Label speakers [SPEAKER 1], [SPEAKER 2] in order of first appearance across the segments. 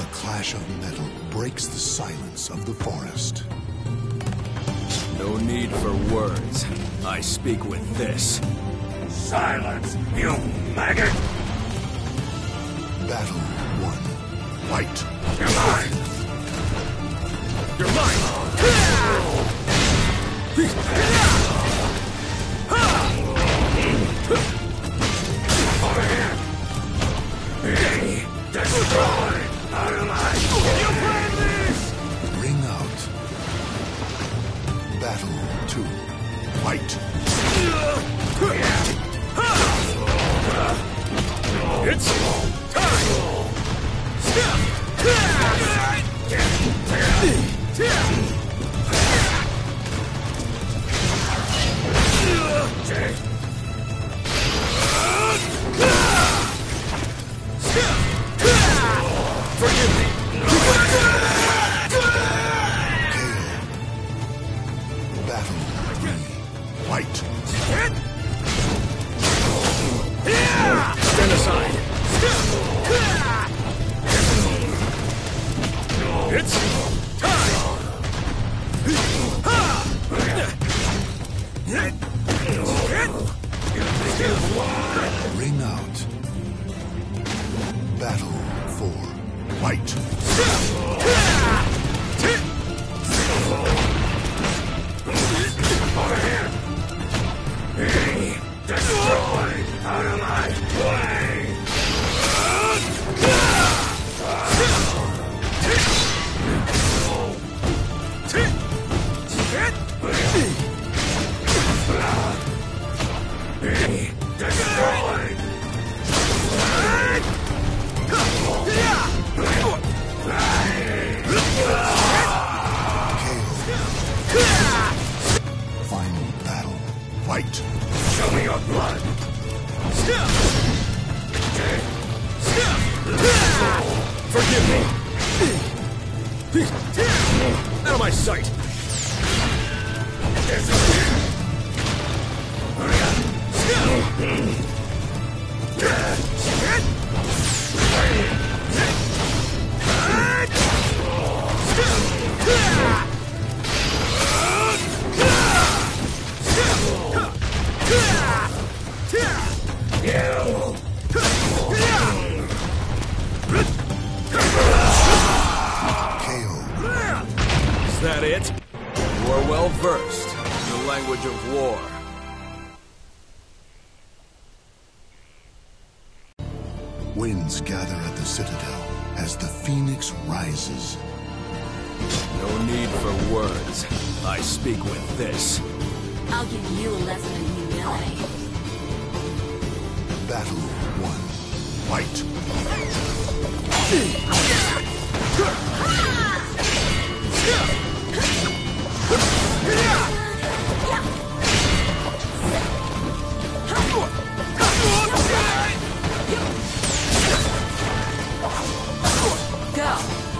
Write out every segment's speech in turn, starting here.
[SPEAKER 1] The clash of metal breaks the silence of the forest.
[SPEAKER 2] No need for words. I speak with this.
[SPEAKER 3] Silence, you maggot!
[SPEAKER 1] Battle one. Fight.
[SPEAKER 3] You're mine!
[SPEAKER 2] You're mine!
[SPEAKER 3] Be destroyed
[SPEAKER 1] Fight. Fight.
[SPEAKER 2] Stand aside! It's
[SPEAKER 3] destroyed!
[SPEAKER 1] Final battle. Fight.
[SPEAKER 3] Show me your blood!
[SPEAKER 2] Forgive me! Out of my sight! Language of war.
[SPEAKER 1] Winds gather at the citadel as the phoenix rises.
[SPEAKER 2] No need for words. I speak with this.
[SPEAKER 4] I'll give you a lesson in humility.
[SPEAKER 1] Battle one. Fight.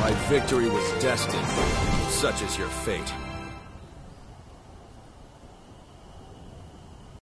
[SPEAKER 4] My
[SPEAKER 2] victory was destined. Such is your fate.